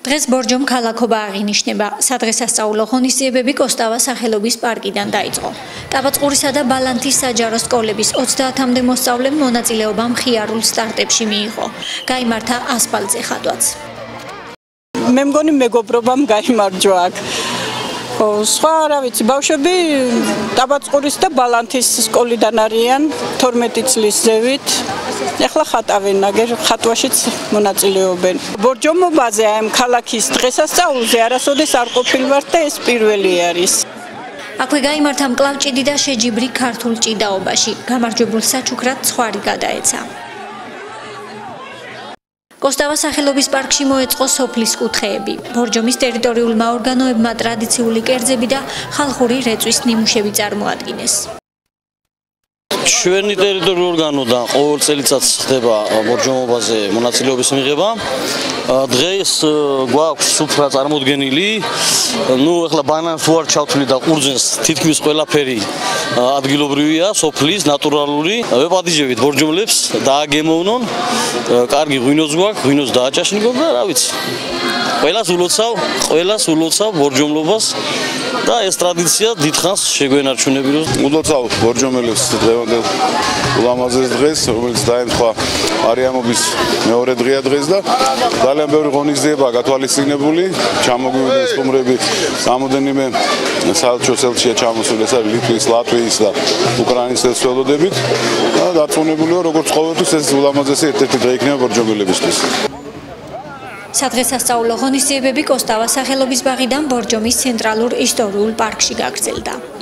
დღეს ბორჯომ ქალაქობა აღინიშნება. სადღესასწაულო ღონისძიებები კოსტავას სახელობის პარკიდან დაიწყო. ტაბაწყურისა და ბალანთის საჯარო სკოლების 30-მდე მოსწავლემ მონაწილეობა მხიარულ სტარტებში მიიღო. გამართა ასფალტზე ხატვაც. მე მგონი მეგობრობამ გამარჯვა აქ. ხო, სხვა რა ვიცი, ბავშვები ტაბაწყურის და ბალანთის სკოლიდან არიან 12 წლის ზევით. ეხლა ხატავენ, აგერ ხატვაშიც მონაწილეობენ. ბორჯომობაზე აი ქალაქის დღესასწაულზე არასოდეს არ ყოფილვარ და ეს პირველი არის. აქვე გამართა მკლავჭიდი და შეჯიბრი ქართულ ჭიდაობაში. გამარჯვებულ საჩუქრად ცხარი გადაეცა. კოსტავას სახელობის პარკში მოეწყო სოფლის კუთხეები. ბორჯომის ტერიტორიულმა ორგანოებმა ტრადიციული კერძები და ხალხური რეწვის ნიმუშები წარმოადგინეს. ჩვენი ტერიტორიული ორგანოდან ყოველ წელიწადს ხდება მორჯომობაზე მონაწილეობის მიღება. დღეს გვაქვს სუფრა წარმოდგენილი. ნუ ახლა ბანანს უარ ჩავთვლი და ყურძენს თითქმის ყველაფერი ადგილობრივია, სოფლის, ნატურალური. ვეპატიჟებით მორჯომლებს დააგემოვნონ. კარგი ღვინოს გვაქვს, ღვინოს დააჭაშნიკობ და რა ვიცი. ყველას ულოცავ, ყველას ულოცავ მორჯომლობას. და ეს ტრადიცია დიდხანს შეგვენარჩუნები რომ ულოცავ ბორჯომელებს დღევანდელ ულამაზეს დღეს რომელიც დაემთხვა არიამობის მეორე დღეა დღეს და ძალიან ბევრი ღონისძიება გათვალისწინებული. ჩამოგვივიდა სტუმრები. სამოდენიმე საერთო სელჩია ჩამოსული ეს არის ლიტვის ლატვიის და უკრაინის ხელმძღვანელობით და დარწმუნებულია როგორც ყოველთვის ეს ულამაზესი ერთ-ერთი დღე იქნება ბორჯომელებისთვის სადღესასწაულო ღონისძიებები კოსტავას სახელობის ბაღიდან ბორჯომის ცენტრალურ ისტორიულ პარკში გაგრძელდა.